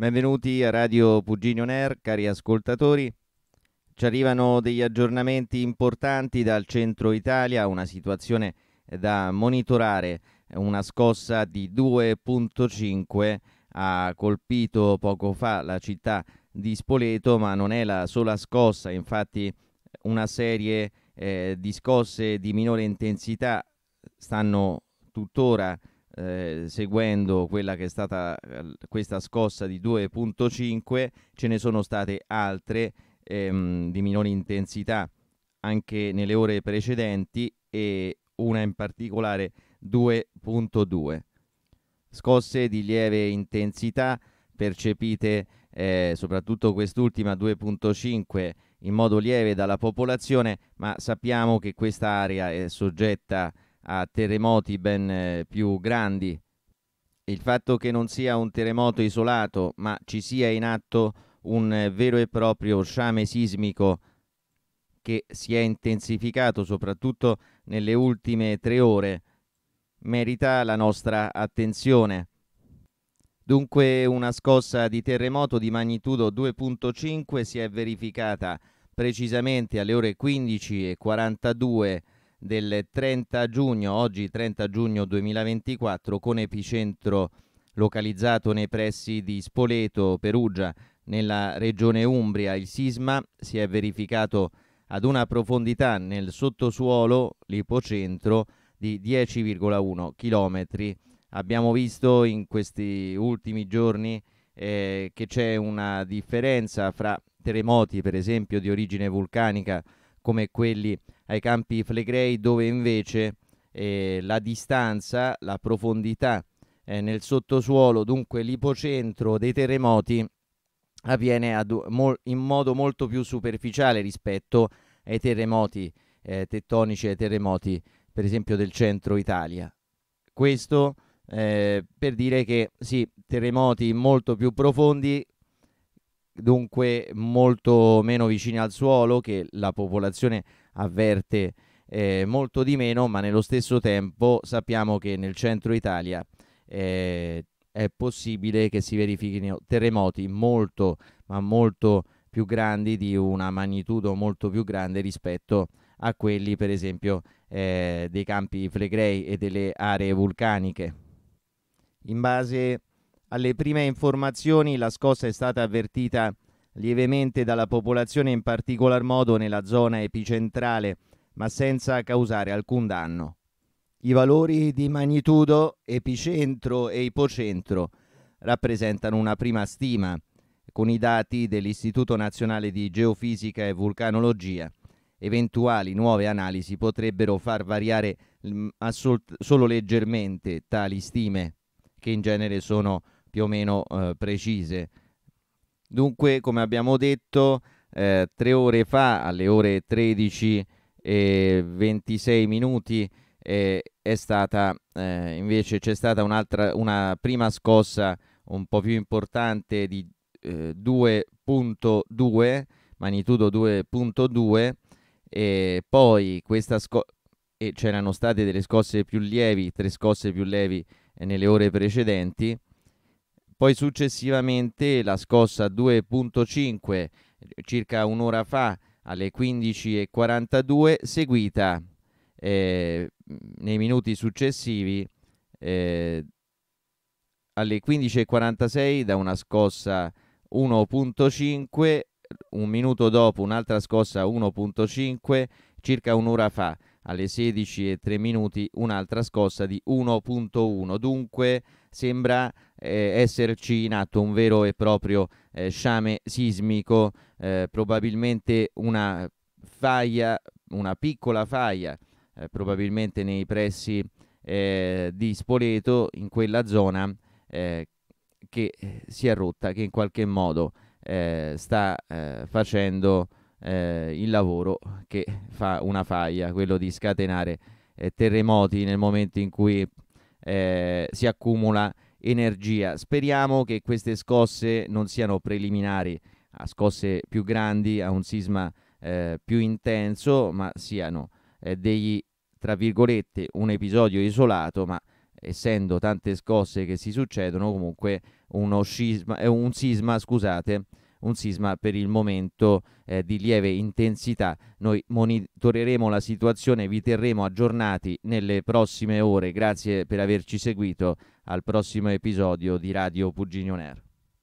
Benvenuti a Radio Pugini On Air, cari ascoltatori. Ci arrivano degli aggiornamenti importanti dal centro Italia, una situazione da monitorare. Una scossa di 2.5 ha colpito poco fa la città di Spoleto, ma non è la sola scossa, infatti una serie eh, di scosse di minore intensità stanno tuttora eh, seguendo quella che è stata eh, questa scossa di 2.5, ce ne sono state altre ehm, di minore intensità anche nelle ore precedenti e una in particolare 2.2. Scosse di lieve intensità percepite eh, soprattutto quest'ultima 2.5 in modo lieve dalla popolazione, ma sappiamo che questa area è soggetta a terremoti ben eh, più grandi. Il fatto che non sia un terremoto isolato, ma ci sia in atto un eh, vero e proprio sciame sismico che si è intensificato soprattutto nelle ultime tre ore, merita la nostra attenzione. Dunque una scossa di terremoto di magnitudo 2.5 si è verificata precisamente alle ore 15.42 del 30 giugno, oggi 30 giugno 2024, con epicentro localizzato nei pressi di Spoleto, Perugia, nella regione Umbria. Il sisma si è verificato ad una profondità nel sottosuolo, l'ipocentro, di 10,1 km Abbiamo visto in questi ultimi giorni eh, che c'è una differenza fra terremoti, per esempio, di origine vulcanica, come quelli ai campi Flegrei, dove invece eh, la distanza, la profondità eh, nel sottosuolo, dunque l'ipocentro dei terremoti, avviene ad, mol, in modo molto più superficiale rispetto ai terremoti eh, tettonici, ai terremoti, per esempio, del centro Italia. Questo eh, per dire che sì, terremoti molto più profondi, dunque molto meno vicini al suolo, che la popolazione avverte eh, molto di meno, ma nello stesso tempo sappiamo che nel centro Italia eh, è possibile che si verifichino terremoti molto, ma molto più grandi, di una magnitudo molto più grande rispetto a quelli, per esempio, eh, dei campi flegrei e delle aree vulcaniche. In base alle prime informazioni, la scossa è stata avvertita lievemente dalla popolazione, in particolar modo nella zona epicentrale, ma senza causare alcun danno. I valori di magnitudo, epicentro e ipocentro rappresentano una prima stima con i dati dell'Istituto Nazionale di Geofisica e Vulcanologia. Eventuali nuove analisi potrebbero far variare mm, solo leggermente tali stime che in genere sono più o meno eh, precise. Dunque, come abbiamo detto, eh, tre ore fa, alle ore 13 e 26 minuti, eh, è stata eh, invece c'è stata un'altra una prima scossa un po' più importante di 2.2 eh, magnitudo 2.2 e poi questa scossa e c'erano state delle scosse più lievi, tre scosse più lievi nelle ore precedenti. Poi successivamente la scossa 2.5 circa un'ora fa alle 15.42 seguita eh, nei minuti successivi eh, alle 15.46 da una scossa 1.5 un minuto dopo un'altra scossa 1.5 circa un'ora fa alle 16 e 3 minuti un'altra scossa di 1.1. Dunque sembra eh, esserci in atto un vero e proprio eh, sciame sismico, eh, probabilmente una faglia, una piccola faglia, eh, probabilmente nei pressi eh, di Spoleto, in quella zona eh, che si è rotta, che in qualche modo sta facendo eh, il lavoro che fa una faglia, quello di scatenare eh, terremoti nel momento in cui eh, si accumula energia. Speriamo che queste scosse non siano preliminari a scosse più grandi, a un sisma eh, più intenso, ma siano eh, degli, tra virgolette, un episodio isolato, ma essendo tante scosse che si succedono, comunque uno scisma, eh, un sisma, scusate, un sisma per il momento eh, di lieve intensità. Noi monitoreremo la situazione, vi terremo aggiornati nelle prossime ore. Grazie per averci seguito al prossimo episodio di Radio Pugini On Air.